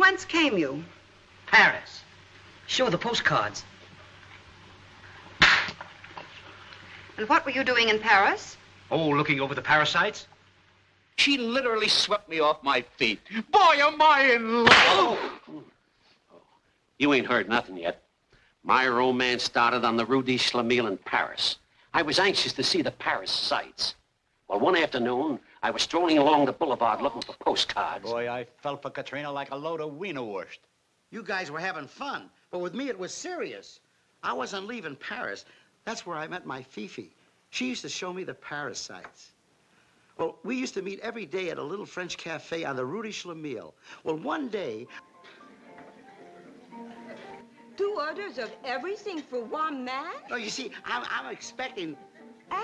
whence came you? Paris. Show the postcards. And what were you doing in Paris? Oh, looking over the parasites? She literally swept me off my feet. Boy, am I in love! Oh! You ain't heard nothing yet. My romance started on the Rue de Schlemiel in Paris. I was anxious to see the Paris sights. Well, one afternoon, I was strolling along the boulevard looking for postcards. Boy, I fell for Katrina like a load of wienerwurst. You guys were having fun, but with me it was serious. I wasn't leaving Paris. That's where I met my Fifi. She used to show me the Paris sights. Well, we used to meet every day at a little French cafe on the Rue de Schlemiel. Well, one day, Two orders of everything for one man? no, you see, I'm, I'm expecting. Eh?